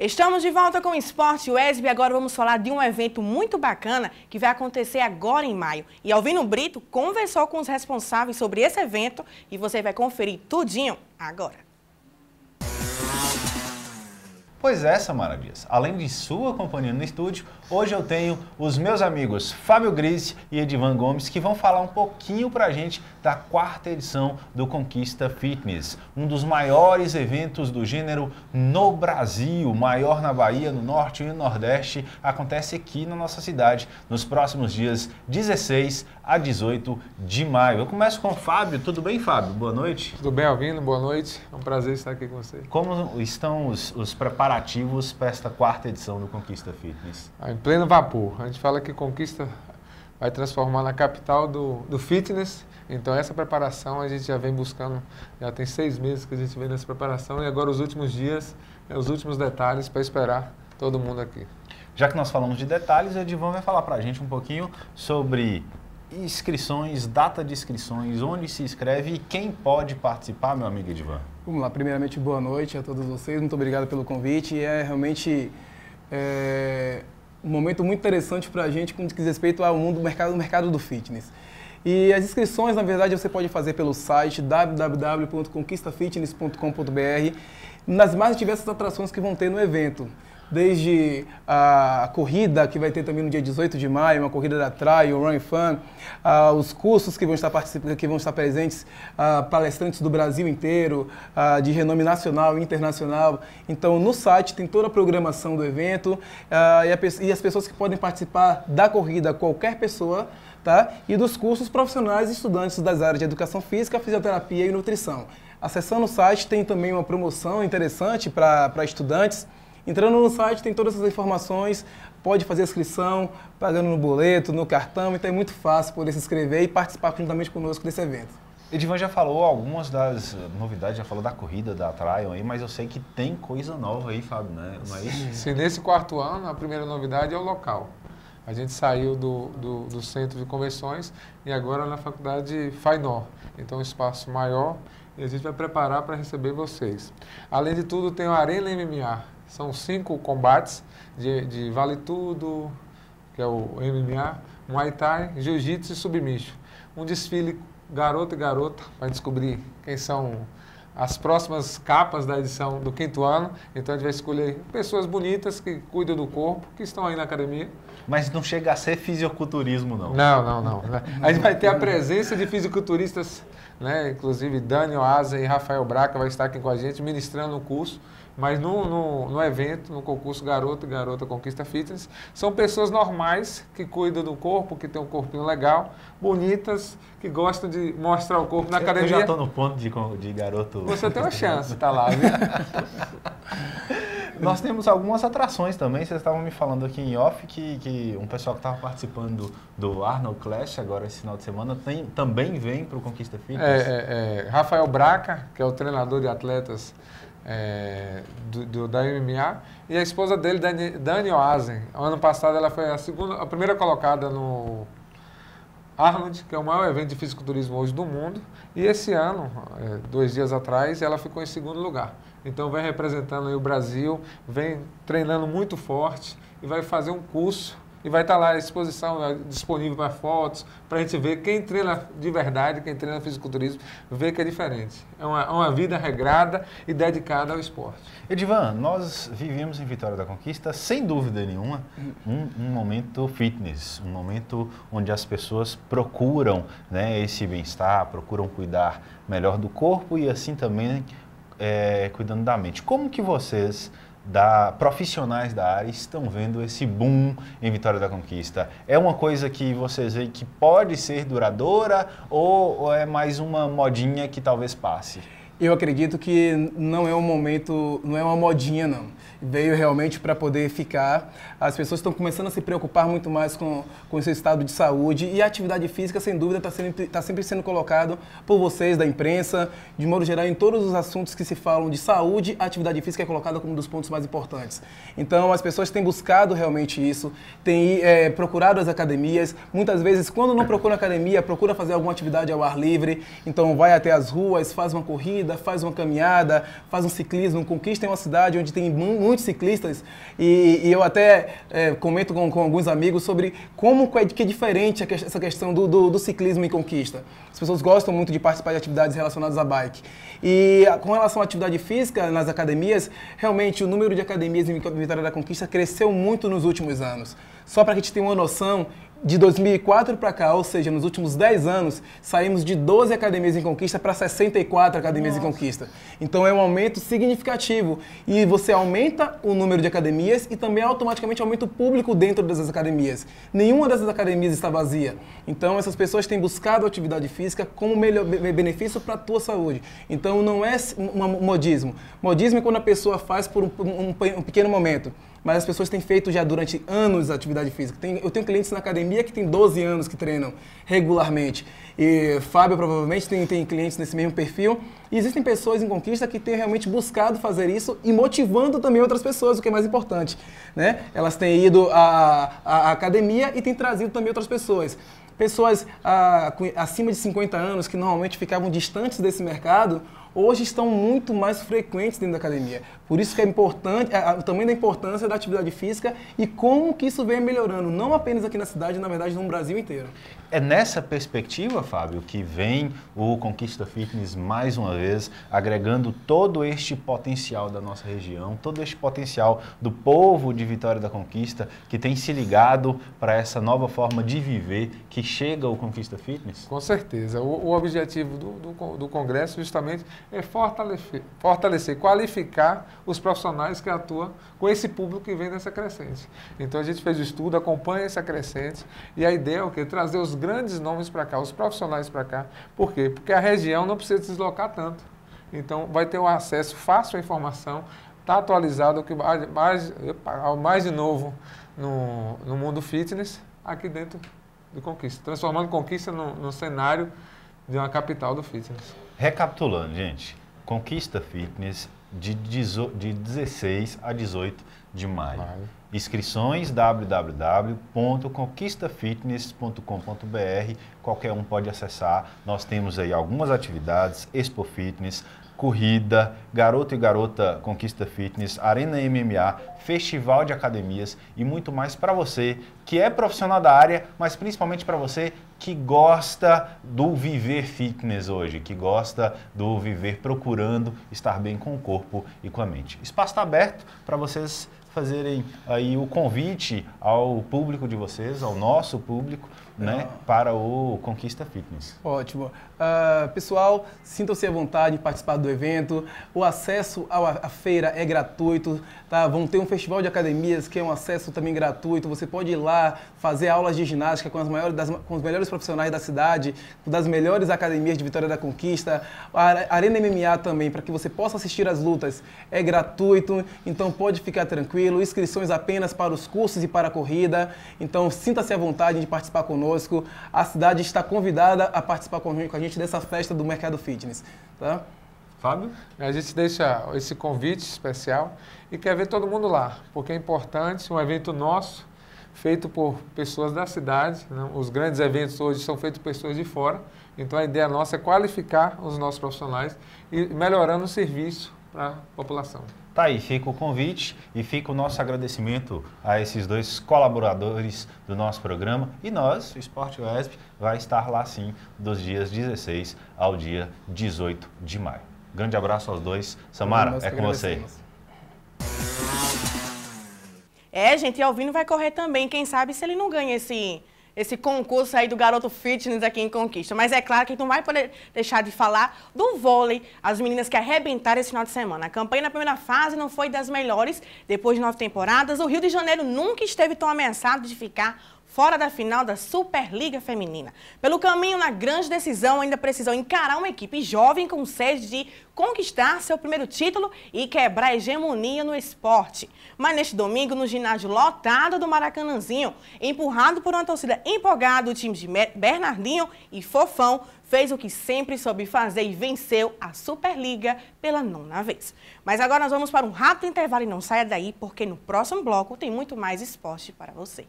Estamos de volta com o Esporte Wesb e agora vamos falar de um evento muito bacana que vai acontecer agora em maio. E Alvino Brito conversou com os responsáveis sobre esse evento e você vai conferir tudinho agora. Pois é, Samara Dias. Além de sua companhia no estúdio, hoje eu tenho os meus amigos Fábio Grise e Edivan Gomes que vão falar um pouquinho pra gente da quarta edição do Conquista Fitness, um dos maiores eventos do gênero no Brasil, maior na Bahia, no Norte e no Nordeste, acontece aqui na nossa cidade nos próximos dias 16 a 18 de maio. Eu começo com o Fábio. Tudo bem, Fábio? Boa noite. Tudo bem, Alvino? Boa noite. É um prazer estar aqui com você. Como estão os, os preparativos para esta quarta edição do Conquista Fitness? Ah, em pleno vapor. A gente fala que Conquista vai transformar na capital do, do fitness. Então essa preparação a gente já vem buscando, já tem seis meses que a gente vem nessa preparação e agora os últimos dias, é, os últimos detalhes para esperar todo mundo aqui. Já que nós falamos de detalhes, o Edivan vai falar para a gente um pouquinho sobre inscrições, data de inscrições, onde se inscreve e quem pode participar, meu amigo Edivan? Vamos lá, primeiramente boa noite a todos vocês, muito obrigado pelo convite. É realmente é, um momento muito interessante para a gente com respeito ao mundo do mercado, do mercado do fitness. E as inscrições, na verdade, você pode fazer pelo site www.conquistafitness.com.br nas mais diversas atrações que vão ter no evento desde a corrida que vai ter também no dia 18 de maio, uma corrida da Trial, Run Fun, uh, os cursos que vão estar participando, que vão estar presentes, uh, palestrantes do Brasil inteiro, uh, de renome nacional e internacional. Então, no site tem toda a programação do evento e, a, e as pessoas que podem participar da corrida, qualquer pessoa, tá? E dos cursos profissionais e estudantes das áreas de educação física, fisioterapia e nutrição. Acessando o site tem também uma promoção interessante para estudantes. Entrando no site tem todas essas informações, pode fazer inscrição, pagando no boleto, no cartão, então é muito fácil poder se inscrever e participar juntamente conosco desse evento. Edivan já falou algumas das novidades, já falou da corrida, da Trial aí, mas eu sei que tem coisa nova aí, Fábio, né? Não é isso? Sim, nesse quarto ano, a primeira novidade é o local. A gente saiu do, do, do centro de convenções e agora na faculdade Fainó. Então, um espaço maior e a gente vai preparar para receber vocês. Além de tudo, tem o Arena MMA, são cinco combates de, de vale tudo, que é o MMA, Muay Thai, Jiu-Jitsu e Submission. Um desfile garoto e garota para descobrir quem são as próximas capas da edição do quinto ano. Então a gente vai escolher pessoas bonitas que cuidam do corpo, que estão aí na academia. Mas não chega a ser fisiculturismo, não. Não, não, não. A gente vai ter a presença de fisiculturistas, né? inclusive Dani Oasa e Rafael Braca vai estar aqui com a gente ministrando o curso. Mas no, no, no, evento, no concurso Garoto e Garota Conquista Fitness, são pessoas normais que cuidam do corpo, que tem um corpinho legal, bonitas, que gostam de mostrar o corpo na academia. Eu já estou no ponto de, de garoto. Você tem uma chance, tá lá, viu? Nós temos algumas atrações também. Vocês estavam me falando aqui em off que, que um pessoal que estava participando do, do, Arnold Clash agora esse final de semana tem, também vem para o Conquista Fitness. É, é, é, Rafael Braca, que é o treinador de atletas é, do, do, da MMA, e a esposa dele, Dani, Dani Oazen. Ano passado ela foi a, segunda, a primeira colocada no Arnold, que é o maior evento de fisiculturismo hoje do mundo, e esse ano, é, dois dias atrás, ela ficou em segundo lugar. Então vem representando o Brasil, vem treinando muito forte e vai fazer um curso e vai estar lá à exposição né, disponível para fotos, para a gente ver quem treina de verdade, quem treina fisiculturismo, vê que é diferente. É uma, é uma vida regrada e dedicada ao esporte. Edivan, nós vivemos em Vitória da Conquista, sem dúvida nenhuma, um, um momento fitness, um momento onde as pessoas procuram né, esse bem-estar, procuram cuidar melhor do corpo e assim também é, cuidando da mente. Como que vocês da profissionais da área estão vendo esse boom em Vitória da Conquista? É uma coisa que vocês veem que pode ser duradoura ou, ou é mais uma modinha que talvez passe? Eu acredito que não é um momento, não é uma modinha não veio realmente para poder ficar. As pessoas estão começando a se preocupar muito mais com, com o seu estado de saúde e a atividade física, sem dúvida, está sempre, tá sempre sendo colocado por vocês da imprensa, de modo geral, em todos os assuntos que se falam de saúde, a atividade física é colocada como um dos pontos mais importantes. Então, as pessoas têm buscado realmente isso, têm é, procurado as academias. Muitas vezes, quando não procura academia, procura fazer alguma atividade ao ar livre. Então, vai até as ruas, faz uma corrida, corrida, faz uma caminhada, faz um ciclismo, conquista uma cidade onde tem muitos ciclistas. E, e eu até é, comento com, com, alguns amigos sobre como é, que é diferente essa questão do, do, do ciclismo em conquista. As pessoas gostam muito de participar de atividades relacionadas à bike. E com relação à atividade física nas academias, realmente o número de academias em Vitória da Conquista cresceu muito nos últimos anos. Só para que a gente tenha uma noção, de 2004 para cá, ou seja, nos últimos 10 anos, saímos de 12 academias em conquista para 64 academias Nossa. em conquista. Então é um aumento significativo. E você aumenta o número de academias e também automaticamente aumenta o público dentro dessas academias. Nenhuma dessas academias está vazia. Então essas pessoas têm buscado atividade física como melhor, benefício para a tua saúde. Então não é um modismo. Modismo é quando a pessoa faz por um, um, um pequeno momento mas as pessoas têm feito já durante anos atividade física. Tem, eu tenho clientes na academia que tem 12 anos que treinam regularmente. E Fábio provavelmente tem, tem clientes nesse mesmo perfil. E existem pessoas em conquista que têm realmente buscado fazer isso e motivando também outras pessoas, o que é mais importante. Né? Elas têm ido à, à academia e têm trazido também outras pessoas pessoas ah, acima de 50 anos que normalmente ficavam distantes desse mercado, hoje estão muito mais frequentes dentro da academia. Por isso que é importante, o tamanho da importância da atividade física e como que isso vem melhorando, não apenas aqui na cidade, na verdade no Brasil inteiro. É nessa perspectiva, Fábio, que vem o Conquista Fitness mais uma vez, agregando todo este potencial da nossa região, todo este potencial do povo de Vitória da Conquista que tem se ligado para essa nova forma de viver que chega o Conquista Fitness? Com certeza. O, o objetivo do, do, do, Congresso justamente é fortalecer, fortalecer, qualificar os profissionais que atuam com esse público que vem nessa crescente. Então a gente fez o estudo, acompanha essa crescente e a ideia é o quê? Trazer os grandes nomes para cá, os profissionais para cá. Por quê? Porque a região não precisa se deslocar tanto. Então, vai ter um acesso fácil à informação, está atualizado, que mais, mais de novo no, no mundo fitness, aqui dentro do Conquista. Transformando Conquista no cenário de uma capital do fitness. Recapitulando, gente. Conquista Fitness de, de 16 a 18 de maio. maio. Inscrições www.conquistafitness.com.br. Qualquer um pode acessar. Nós temos aí algumas atividades, Expo Fitness, corrida, garoto e garota Conquista Fitness, Arena MMA, festival de academias e muito mais para você que é profissional da área, mas principalmente para você que gosta do viver fitness hoje, que gosta do viver procurando estar bem com o corpo e com a mente. Espaço está aberto para vocês fazerem aí o convite ao público de vocês, ao nosso público, né, para o Conquista Fitness. Ótimo. Uh, pessoal, sintam-se à vontade de participar do evento. O acesso à, feira é gratuito. Tá? Vão ter um festival de academias que é um acesso também gratuito. Você pode ir lá fazer aulas de ginástica com, as maiores, das, com os melhores profissionais da cidade, das melhores academias de Vitória da Conquista. A Arena MMA também, para que você possa assistir às lutas, é gratuito. Então pode ficar tranquilo. Inscrições apenas para os cursos e para a corrida. Então sinta-se à vontade de participar conosco. A cidade está convidada a participar com a gente dessa festa do mercado fitness. Tá? Fábio? A gente deixa esse convite especial e quer ver todo mundo lá, porque é importante, um evento nosso, feito por pessoas da cidade. Né? Os grandes eventos hoje são feitos por pessoas de fora. Então a ideia nossa é qualificar os nossos profissionais e melhorando o serviço para a população. Tá aí, fica o convite e fica o nosso agradecimento a esses dois colaboradores do nosso programa. E nós, o Esporte Wesp, vai estar lá sim dos dias 16 ao dia 18 de maio. Grande abraço aos dois. Samara, é com você. É, gente, e Alvino vai correr também. Quem sabe se ele não ganha esse esse concurso aí do Garoto Fitness aqui em Conquista. Mas é claro que não vai poder deixar de falar do vôlei, as meninas que arrebentaram esse final de semana. A campanha na primeira fase não foi das melhores. Depois de nove temporadas, o Rio de Janeiro nunca esteve tão ameaçado de ficar fora da final da Superliga Feminina. Pelo caminho, na grande decisão, ainda precisou encarar uma equipe jovem com sede de conquistar seu primeiro título e quebrar a hegemonia no esporte. Mas neste domingo, no ginásio lotado do Maracanãzinho, empurrado por uma torcida empolgada, o time de Bernardinho e Fofão fez o que sempre soube fazer e venceu a Superliga pela nona vez. Mas agora nós vamos para um rápido intervalo e não saia daí, porque no próximo bloco tem muito mais esporte para você.